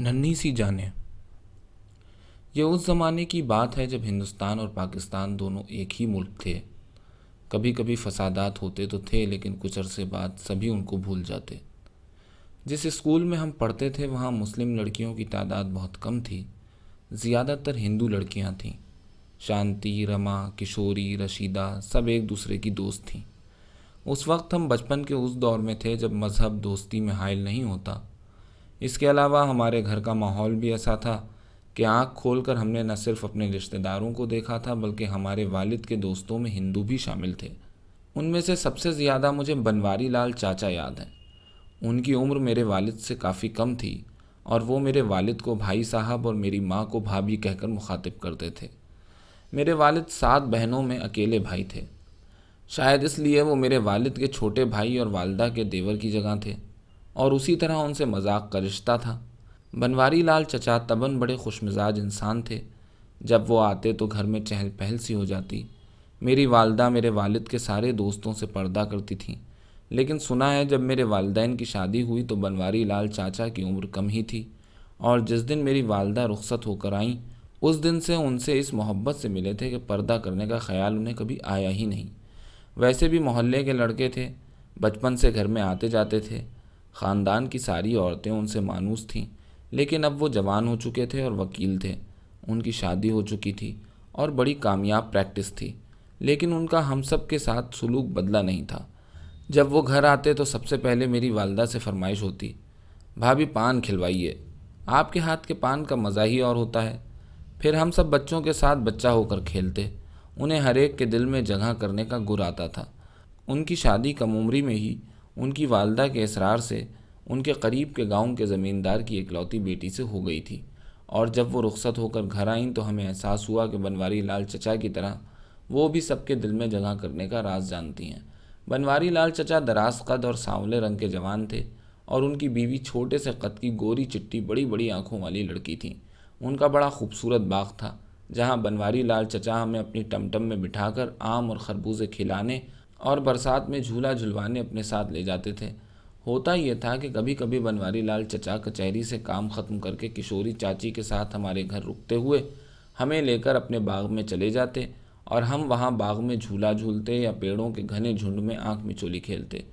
नन्ही सी जाने। ये उस ज़माने की बात है जब हिंदुस्तान और पाकिस्तान दोनों एक ही मुल्क थे। कभी कभी फसादात होते तो थे, लेकिन कुछ अरसे बाद सभी उनको भूल जाते। जिस स्कूल में हम पढ़ते थे, वहाँ मुस्लिम लड़कियों की तादाद बहुत कम थी। ज़्यादातर हिंदू लड़कियाँ थीं। शांति, रमा, किशोरी, रशीदा सब एक दूसरे की दोस्त थीं। उस वक्त हम बचपन के उस दौर में थे जब मज़हब दोस्ती में हायल नहीं होता। इसके अलावा हमारे घर का माहौल भी ऐसा था कि आँख खोलकर हमने न सिर्फ़ अपने रिश्तेदारों को देखा था, बल्कि हमारे वालिद के दोस्तों में हिंदू भी शामिल थे। उनमें से सबसे ज़्यादा मुझे बनवारी लाल चाचा याद हैं। उनकी उम्र मेरे वालिद से काफ़ी कम थी और वो मेरे वालिद को भाई साहब और मेरी माँ को भाभी कहकर मुखातिब करते थे। मेरे वालिद सात बहनों में अकेले भाई थे। शायद इसलिए वो मेरे वालिद के छोटे भाई और वालदा के देवर की जगह थे। और उसी तरह उनसे मज़ाक का रिश्ता था। बनवारी लाल चचा तबन बड़े खुशमिजाज इंसान थे। जब वो आते तो घर में चहल पहल सी हो जाती। मेरी वालदा मेरे वालिद के सारे दोस्तों से पर्दा करती थीं। लेकिन सुना है जब मेरे वालदेन की शादी हुई तो बनवारी लाल चाचा की उम्र कम ही थी। और जिस दिन मेरी वालदा रुखसत होकर आईं, उस दिन से उनसे इस मोहब्बत से मिले थे कि पर्दा करने का ख्याल उन्हें कभी आया ही नहीं। वैसे भी मोहल्ले के लड़के थे, बचपन से घर में आते जाते थे। ख़ानदान की सारी औरतें उनसे मानूस थीं, लेकिन अब वो जवान हो चुके थे और वकील थे। उनकी शादी हो चुकी थी और बड़ी कामयाब प्रैक्टिस थी, लेकिन उनका हम सब के साथ सलूक बदला नहीं था। जब वो घर आते तो सबसे पहले मेरी वालदा से फरमाइश होती, भाभी, पान खिलवाइए। आपके हाथ के पान का मज़ा ही और होता है। फिर हम सब बच्चों के साथ बच्चा होकर खेलते। उन्हें हर एक के दिल में जगह करने का गुर आता था। उनकी शादी कम उम्री में ही उनकी वालदा के इसरार से उनके करीब के गाँव के ज़मींदार की इकलौती बेटी से हो गई थी। और जब वो रुखसत होकर घर आईं तो हमें एहसास हुआ कि बनवारी लाल चचा की तरह वो भी सबके दिल में जगह करने का राज जानती हैं। बनवारी लाल चचा दराज कद और सांवले रंग के जवान थे और उनकी बीवी छोटे से कद की गोरी चिट्टी बड़ी बड़ी आँखों वाली लड़की थी। उनका बड़ा खूबसूरत बाग था, जहाँ बनवारी लाल चचा हमें अपनी टमटम में बिठाकर आम और खरबूजे खिलाने और बरसात में झूला झुलवाने अपने साथ ले जाते थे। होता यह था कि कभी कभी बनवारी लाल चचा कचहरी से काम ख़त्म करके किशोरी चाची के साथ हमारे घर रुकते हुए हमें लेकर अपने बाग में चले जाते और हम वहाँ बाग में झूला झूलते या पेड़ों के घने झुंड में आँख मिचोली खेलते।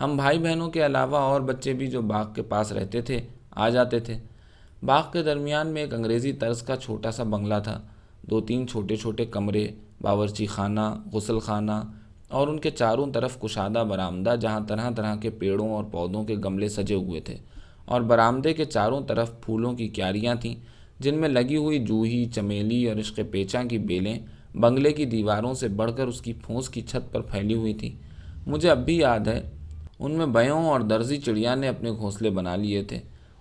हम भाई बहनों के अलावा और बच्चे भी जो बाग के पास रहते थे, आ जाते थे। बाग के दरमियान में एक अंग्रेज़ी तर्ज का छोटा सा बंगला था। दो तीन छोटे छोटे कमरे, बावरची खाना गसल खाना और उनके चारों तरफ़ कुशादा बरामदा, जहाँ तरह तरह के पेड़ों और पौधों के गमले सजे हुए थे। और बरामदे के चारों तरफ़ फूलों की क्यारियाँ थीं, जिनमें लगी हुई जूही, चमेली और इश्क पेचा की बेलें बंगले की दीवारों से बढ़कर उसकी फूस की छत पर फैली हुई थी। मुझे अब भी याद है, उनमें बयों और दर्जी चिड़िया ने अपने घोंसले बना लिए थे।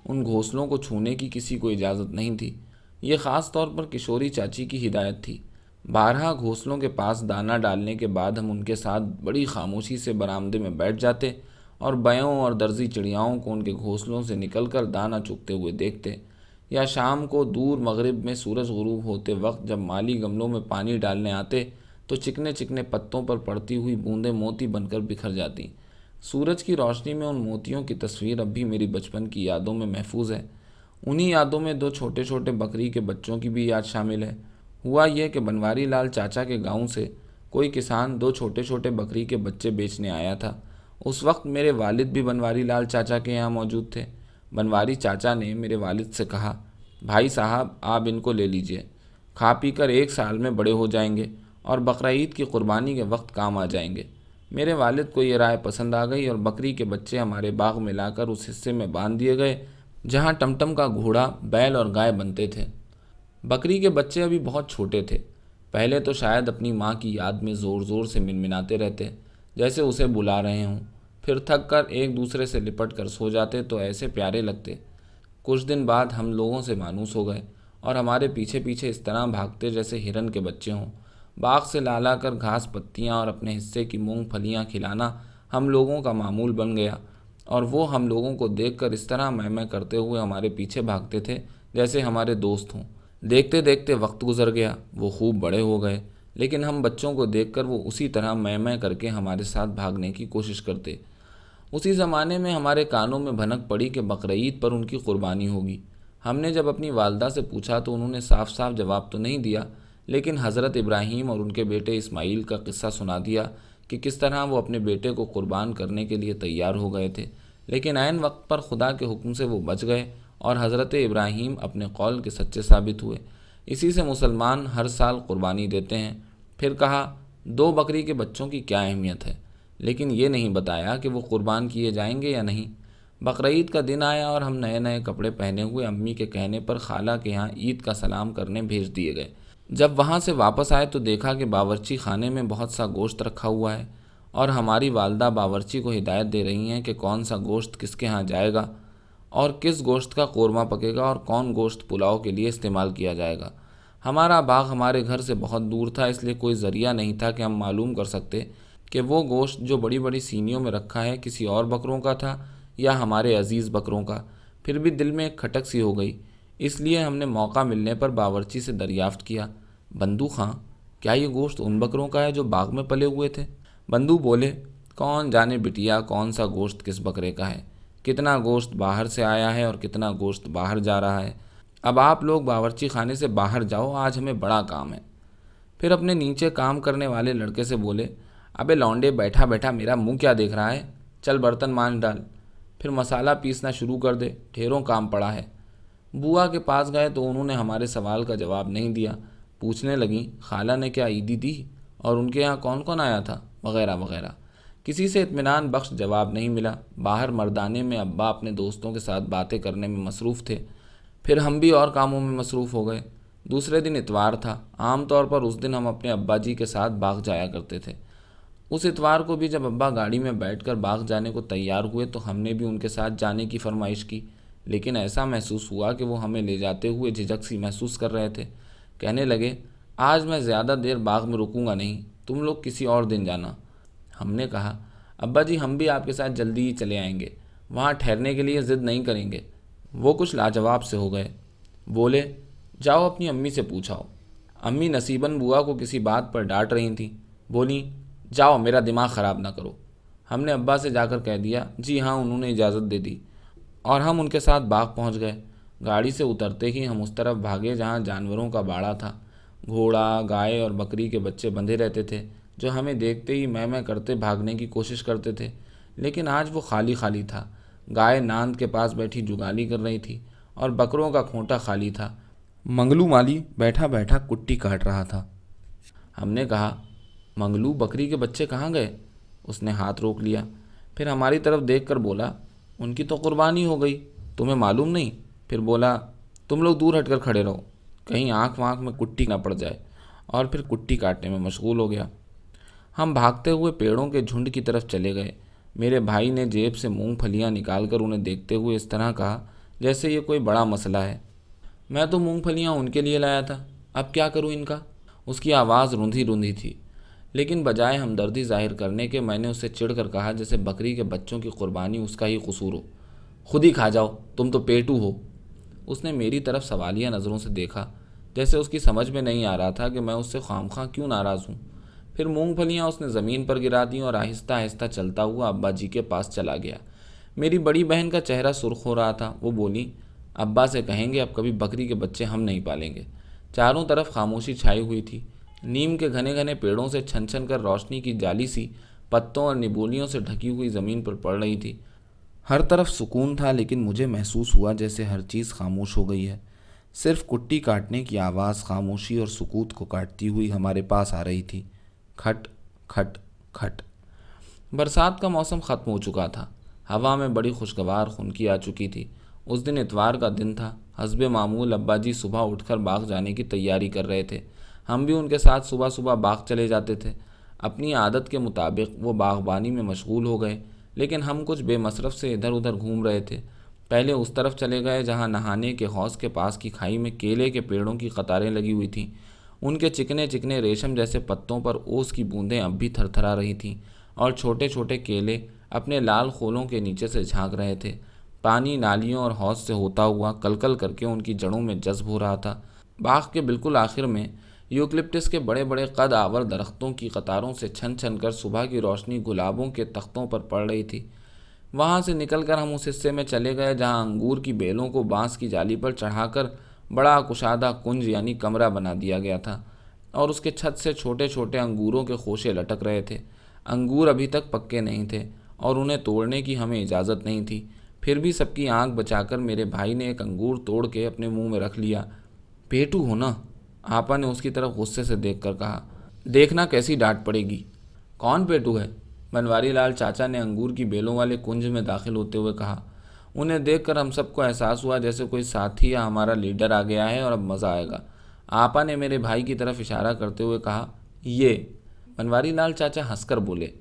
उन घोंसलों को छूने की किसी को इजाज़त नहीं थी। ये ख़ास तौर पर किशोरी चाची की हिदायत थी। बारह घोंसलों के पास दाना डालने के बाद हम उनके साथ बड़ी खामोशी से बरामदे में बैठ जाते और बयों और दर्जी चिड़ियाओं को उनके घोंसलों से निकलकर दाना चुगते हुए देखते। या शाम को दूर मगरिब में सूरज गुरूब होते वक्त जब माली गमलों में पानी डालने आते तो चिकने चिकने पत्तों पर पड़ती हुई बूंदें मोती बनकर बिखर जाती। सूरज की रोशनी में उन मोतियों की तस्वीर अब भी मेरी बचपन की यादों में महफूज है। उन्हीं यादों में दो छोटे छोटे बकरी के बच्चों की भी याद शामिल है। हुआ यह कि बनवारी लाल चाचा के गाँव से कोई किसान दो छोटे छोटे बकरी के बच्चे बेचने आया था। उस वक्त मेरे वालिद भी बनवारी लाल चाचा के यहाँ मौजूद थे। बनवारी चाचा ने मेरे वालिद से कहा, भाई साहब, आप इनको ले लीजिए। खा पी कर एक साल में बड़े हो जाएँगे और बकरा ईद की कुर्बानी के वक्त काम आ जाएँगे। मेरे वालिद को ये राय पसंद आ गई और बकरी के बच्चे हमारे बाग में लाकर उस हिस्से में बाँध दिए गए, जहाँ टमटम का घोड़ा, बैल और गाय बनते थे। बकरी के बच्चे अभी बहुत छोटे थे। पहले तो शायद अपनी माँ की याद में ज़ोर ज़ोर से मिनमिनाते रहते, जैसे उसे बुला रहे हों। फिर थक कर एक दूसरे से लिपट कर सो जाते तो ऐसे प्यारे लगते। कुछ दिन बाद हम लोगों से मानूस हो गए और हमारे पीछे पीछे इस तरह भागते जैसे हिरन के बच्चे हों। बाग से ला ला कर घास पत्तियाँ और अपने हिस्से की मूँग मूंगफलियाँ खिलाना हम लोगों का मामूल बन गया। और वो हम लोगों को देखकर इस तरह मैं मैं करते हुए हमारे पीछे भागते थे, जैसे हमारे दोस्त हों। देखते देखते वक्त गुजर गया, वो खूब बड़े हो गए। लेकिन हम बच्चों को देखकर वो उसी तरह मैं मैं करके हमारे साथ भागने की कोशिश करते। उसी ज़माने में हमारे कानों में भनक पड़ी कि बकरीद पर उनकी कुर्बानी होगी। हमने जब अपनी वालदा से पूछा तो उन्होंने साफ़ साफ़ जवाब तो नहीं दिया, लेकिन हज़रत इब्राहिम और उनके बेटे इस्माइल का किस्सा सुना दिया कि किस तरह वो अपने बेटे को कुर्बान करने के लिए तैयार हो गए थे। लेकिन आन वक्त पर खुदा के हुक्म से वो बच गए और हज़रत इब्राहीम अपने कौल के सच्चे साबित हुए। इसी से मुसलमान हर साल कुर्बानी देते हैं। फिर कहा, दो बकरी के बच्चों की क्या अहमियत है? लेकिन ये नहीं बताया कि वो कुर्बान किए जाएँगे या नहीं। बकरीद का दिन आया और हम नए नए कपड़े पहने हुए अम्मी के कहने पर खाला के यहाँ ईद का सलाम करने भेज दिए गए। जब वहाँ से वापस आए तो देखा कि बावरची खाने में बहुत सा गोश्त रखा हुआ है और हमारी वालदा बावरची को हिदायत दे रही हैं कि कौन सा गोश्त किसके यहाँ जाएगा। और किस गोश्त का कौरमा पकेगा और कौन गोश्त पुलाव के लिए इस्तेमाल किया जाएगा? हमारा बाग हमारे घर से बहुत दूर था, इसलिए कोई ज़रिया नहीं था कि हम मालूम कर सकते कि वो गोश्त जो बड़ी बड़ी सीनियों में रखा है किसी और बकरों का था या हमारे अज़ीज़ बकरों का। फिर भी दिल में एक खटक सी हो गई, इसलिए हमने मौका मिलने पर बावरची से दरियाफ्त किया। बंदू खां, क्या ये गोश्त उन बकरों का है जो बाग में पले हुए थे? बंदू बोले, कौन जाने बिटिया कौन सा गोश्त किस बकरे का है? कितना गोश्त बाहर से आया है और कितना गोश्त बाहर जा रहा है। अब आप लोग बावर्ची खाने से बाहर जाओ, आज हमें बड़ा काम है। फिर अपने नीचे काम करने वाले लड़के से बोले, अबे लौंडे, बैठा बैठा, मेरा मुँह क्या देख रहा है? चल बर्तन मान डाल। फिर मसाला पीसना शुरू कर दे, ढेरों काम पड़ा है। बुआ के पास गए तो उन्होंने हमारे सवाल का जवाब नहीं दिया। पूछने लगी, खाला ने क्या ईदी दी? और उनके यहाँ कौन कौन आया था? वगैरह वगैरह। किसी से इत्मीनान बख्श जवाब नहीं मिला। बाहर मर्दाने में अब्बा अपने दोस्तों के साथ बातें करने में मसरूफ़ थे। फिर हम भी और कामों में मसरूफ़ हो गए। दूसरे दिन इतवार था। आम तौर पर उस दिन हम अपने अब्बा जी के साथ बाग जाया करते थे। उस इतवार को भी जब अब्बा गाड़ी में बैठकर बाग जाने को तैयार हुए तो हमने भी उनके साथ जाने की फरमाइश की। लेकिन ऐसा महसूस हुआ कि वो हमें ले जाते हुए झिझक सी महसूस कर रहे थे। कहने लगे, आज मैं ज़्यादा देर बाग में रुकूँगा नहीं। तुम लोग किसी और दिन जाना। हमने कहा, अब्बा जी, हम भी आपके साथ जल्दी ही चले आएँगे। वहाँ ठहरने के लिए ज़िद नहीं करेंगे। वो कुछ लाजवाब से हो गए। बोले, जाओ अपनी अम्मी से पूछाओ। अम्मी नसीबन बुआ को किसी बात पर डांट रही थी। बोली, जाओ, मेरा दिमाग ख़राब ना करो। हमने अब्बा से जाकर कह दिया, जी हाँ उन्होंने इजाज़त दे दी। और हम उनके साथ बाग पहुँच गए। गाड़ी से उतरते ही हम उस तरफ़ भागे जहाँ जानवरों का बाड़ा था। घोड़ा, गाय और बकरी के बच्चे बंधे रहते थे। जो हमें देखते ही मैं मैं करते भागने की कोशिश करते थे। लेकिन आज वो खाली खाली था। गाय नांद के पास बैठी जुगाली कर रही थी और बकरों का खोंटा खाली था। मंगलू माली बैठा बैठा कुट्टी काट रहा था। हमने कहा, मंगलू, बकरी के बच्चे कहाँ गए? उसने हाथ रोक लिया। फिर हमारी तरफ़ देख कर बोला, उनकी तो कुर्बानी हो गई। तुम्हें मालूम नहीं? फिर बोला, तुम लोग दूर हटकर खड़े रहो। कहीं आँख वाँख में कुट्टी ना पड़ जाए। और फिर कुट्टी काटने में मशगूल हो गया। हम भागते हुए पेड़ों के झुंड की तरफ़ चले गए। मेरे भाई ने जेब से मूंगफलियाँ निकालकर उन्हें देखते हुए इस तरह कहा, जैसे ये कोई बड़ा मसला है। मैं तो मूंगफलियाँ उनके लिए लाया था। अब क्या करूँ इनका? उसकी आवाज़ रूंधी रूंधी थी। लेकिन बजाय हमदर्दी ज़ाहिर करने के, मैंने उससे चिढ़ कर कहा, जैसे बकरी के बच्चों की कुर्बानी, उसका ही कसूर हो। खुद ही खा जाओ, तुम तो पेटू हो। उसने मेरी तरफ़ सवालिया नज़रों से देखा। जैसे उसकी समझ में नहीं आ रहा था कि मैं उससे खाम खां क्यों नाराज़ हूँ। फिर मूंगफलियाँ उसने ज़मीन पर गिरा दी और आहिस्ता आहिस्ता चलता हुआ अब्बा जी के पास चला गया। मेरी बड़ी बहन का चेहरा सुर्ख हो रहा था। वो बोली, अब्बा से कहेंगे, अब कभी बकरी के बच्चे हम नहीं पालेंगे। चारों तरफ़ खामोशी छाई हुई थी। नीम के घने घने पेड़ों से छन छन कर रोशनी की जाली सी पत्तों और निबोलियों से ढकी हुई ज़मीन पर पड़ रही थी। हर तरफ़ सुकून था, लेकिन मुझे महसूस हुआ जैसे हर चीज़ खामोश हो गई है। सिर्फ़ कुट्टी काटने की आवाज़ खामोशी और सुकूत को काटती हुई हमारे पास आ रही थी। खट खट खट। बरसात का मौसम ख़त्म हो चुका था। हवा में बड़ी खुशगवार खुनकी आ चुकी थी। उस दिन इतवार का दिन था। हसब मामूल अब्बा जी सुबह उठकर बाग जाने की तैयारी कर रहे थे। हम भी उनके साथ सुबह सुबह बाग चले जाते थे। अपनी आदत के मुताबिक वो बागबानी में मशगूल हो गए, लेकिन हम कुछ बेमसरफ से इधर उधर घूम रहे थे। पहले उस तरफ़ चले गए, जहाँ नहाने के हौस के पास की खाई में केले के पेड़ों की कतारें लगी हुई थीं। उनके चिकने चिकने रेशम जैसे पत्तों पर ओस की बूंदें अब भी थरथरा रही थीं और छोटे छोटे केले अपने लाल खोलों के नीचे से झाँक रहे थे। पानी नालियों और हौस से होता हुआ कलकल करके उनकी जड़ों में जज्ब हो रहा था। बाग के बिल्कुल आखिर में यूक्लिप्टिस के बड़े बड़े कद आवर दरख्तों की कतारों से छन छन कर सुबह की रोशनी गुलाबों के तख्तों पर पड़ रही थी। वहाँ से निकलकर हम उस हिस्से में चले गए जहाँ अंगूर की बेलों को बाँस की जाली पर चढ़ाकर बड़ा कुशादा कुंज यानी कमरा बना दिया गया था और उसके छत से छोटे छोटे अंगूरों के खोशे लटक रहे थे। अंगूर अभी तक पक्के नहीं थे और उन्हें तोड़ने की हमें इजाज़त नहीं थी। फिर भी सबकी आँख बचाकर मेरे भाई ने एक अंगूर तोड़ के अपने मुँह में रख लिया। पेटू हो ना? आपा ने उसकी तरफ़ गुस्से से देख कर कहा, देखना कैसी डांट पड़ेगी। कौन पेटू है? बनवारी लाल चाचा ने अंगूर की बेलों वाले कुंज में दाखिल होते हुए कहा उन्हें देखकर हम सबको एहसास हुआ जैसे कोई साथी या हमारा लीडर आ गया है और अब मज़ा आएगा। आपा ने मेरे भाई की तरफ़ इशारा करते हुए कहा, ये। बनवारी लाल चाचा हंसकर बोले,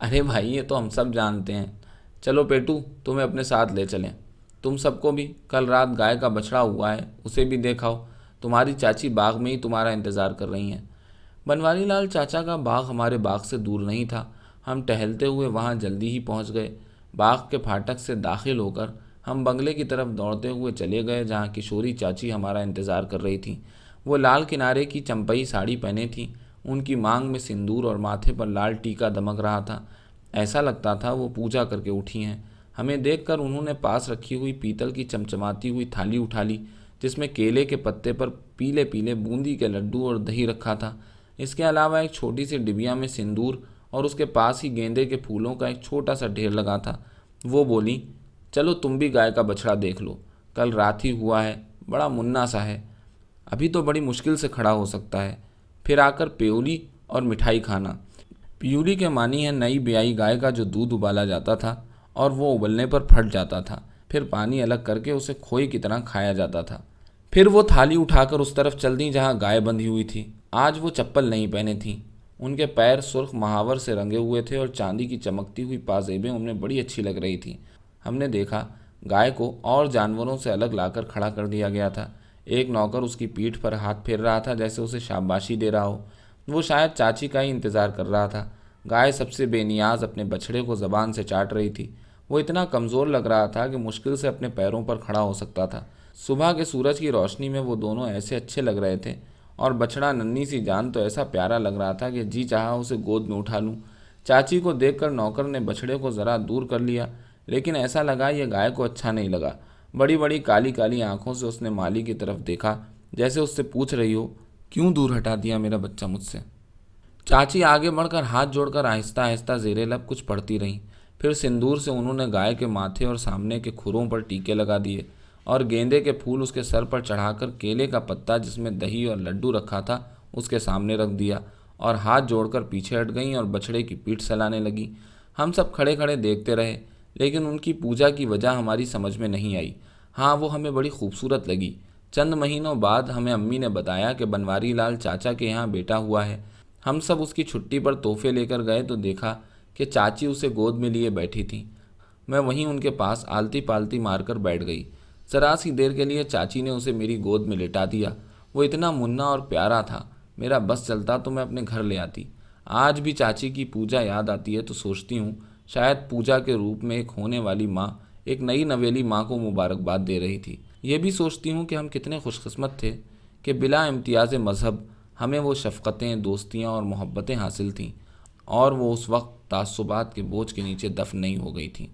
अरे भाई, ये तो हम सब जानते हैं। चलो पेटू, तुम्हें अपने साथ ले चलें। तुम सबको भी कल रात गाय का बछड़ा हुआ है, उसे भी देखाओ। तुम्हारी चाची बाग में ही तुम्हारा इंतज़ार कर रही हैं। बनवारी लाल चाचा का बाग हमारे बाग से दूर नहीं था। हम टहलते हुए वहाँ जल्दी ही पहुँच गए। बाग के फाटक से दाखिल होकर हम बंगले की तरफ़ दौड़ते हुए चले गए, जहाँ किशोरी चाची हमारा इंतज़ार कर रही थी। वो लाल किनारे की चंपई साड़ी पहने थी। उनकी मांग में सिंदूर और माथे पर लाल टीका दमक रहा था। ऐसा लगता था वो पूजा करके उठी हैं। हमें देखकर उन्होंने पास रखी हुई पीतल की चमचमाती हुई थाली उठा ली, जिसमें केले के पत्ते पर पीले पीले बूंदी के लड्डू और दही रखा था। इसके अलावा एक छोटी सी डिबिया में सिंदूर और उसके पास ही गेंदे के फूलों का एक छोटा सा ढेर लगा था। वो बोली, चलो तुम भी गाय का बछड़ा देख लो। कल रात ही हुआ है, बड़ा मुन्ना सा है। अभी तो बड़ी मुश्किल से खड़ा हो सकता है। फिर आकर प्योली और मिठाई खाना। प्यूरी के मानी है नई ब्याई गाय का जो दूध उबाला जाता था और वो उबलने पर फट जाता था। फिर पानी अलग करके उसे खोई की तरह खाया जाता था। फिर वो थाली उठाकर उस तरफ़ चल दी जहाँ गाय बंधी हुई थी। आज वो चप्पल नहीं पहने थी। उनके पैर सुर्ख महावर से रंगे हुए थे और चांदी की चमकती हुई पाजेबें उन्हें बड़ी अच्छी लग रही थी। हमने देखा, गाय को और जानवरों से अलग लाकर खड़ा कर दिया गया था। एक नौकर उसकी पीठ पर हाथ फेर रहा था जैसे उसे शाबाशी दे रहा हो। वो शायद चाची का ही इंतज़ार कर रहा था। गाय सबसे बेनियाज अपने बछड़े को ज़बान से चाट रही थी। वो इतना कमज़ोर लग रहा था कि मुश्किल से अपने पैरों पर खड़ा हो सकता था। सुबह के सूरज की रोशनी में वो दोनों ऐसे अच्छे लग रहे थे और बछड़ा नन्ही सी जान तो ऐसा प्यारा लग रहा था कि जी चाहा उसे गोद में उठा लूँ। चाची को देखकर नौकर ने बछड़े को ज़रा दूर कर लिया, लेकिन ऐसा लगा यह गाय को अच्छा नहीं लगा। बड़ी बड़ी काली काली आँखों से उसने माली की तरफ़ देखा, जैसे उससे पूछ रही हो, क्यों दूर हटा दिया मेरा बच्चा मुझसे? चाची आगे बढ़कर हाथ जोड़कर आहिस्ता आहिस्ता जेरे लब कुछ पढ़ती रहीं। फिर सिंदूर से उन्होंने गाय के माथे और सामने के खुरों पर टीके लगा दिए। और गेंदे के फूल उसके सर पर चढ़ाकर केले का पत्ता जिसमें दही और लड्डू रखा था, उसके सामने रख दिया और हाथ जोड़कर पीछे हट गईं और बछड़े की पीठ सलाने लगी। हम सब खड़े खड़े देखते रहे, लेकिन उनकी पूजा की वजह हमारी समझ में नहीं आई। हाँ वो हमें बड़ी खूबसूरत लगी। चंद महीनों बाद हमें अम्मी ने बताया कि बनवारी लाल चाचा के यहाँ बेटा हुआ है। हम सब उसकी छुट्टी पर तोहफे लेकर गए तो देखा कि चाची उसे गोद में लिए बैठी थी। मैं वहीं उनके पास आलती पालती मारकर बैठ गई। ज़रा सी देर के लिए चाची ने उसे मेरी गोद में लिटा दिया। वो इतना मुन्ना और प्यारा था। मेरा बस चलता तो मैं अपने घर ले आती। आज भी चाची की पूजा याद आती है तो सोचती हूँ, शायद पूजा के रूप में एक होने वाली माँ, एक नई नवेली माँ को मुबारकबाद दे रही थी। ये भी सोचती हूँ कि हम कितने खुशकस्मत थे कि बिला इम्तियाज़ मज़हब हमें वो शफ़क़तें, दोस्तियाँ और मोहब्बतें हासिल थीं और वो उस वक्त तासुबात के बोझ के नीचे दफ़न नहीं हो गई थीं।